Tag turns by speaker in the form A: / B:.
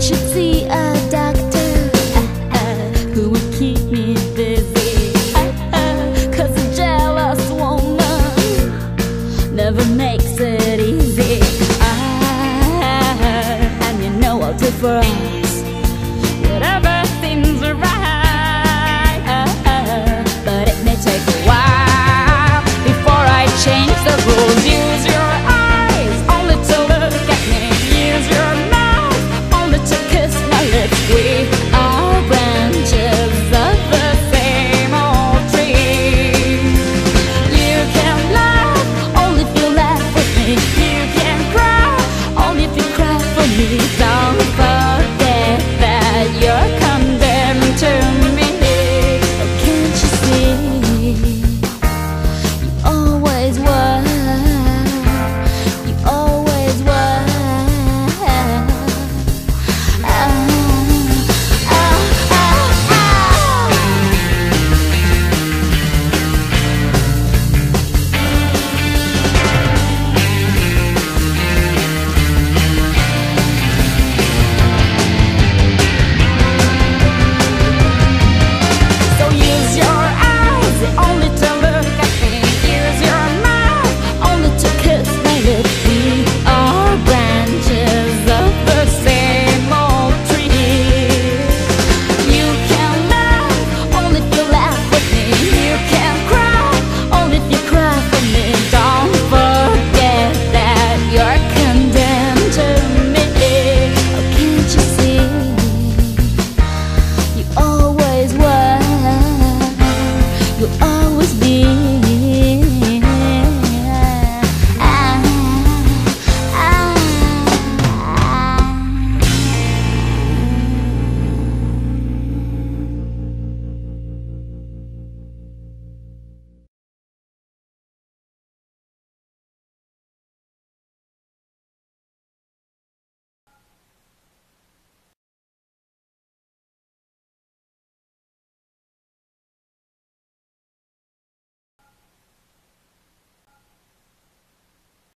A: should see a doctor uh, uh, who would keep me busy. Uh, Cause a jealous woman never makes it easy. Ah, and you know I'll do for us.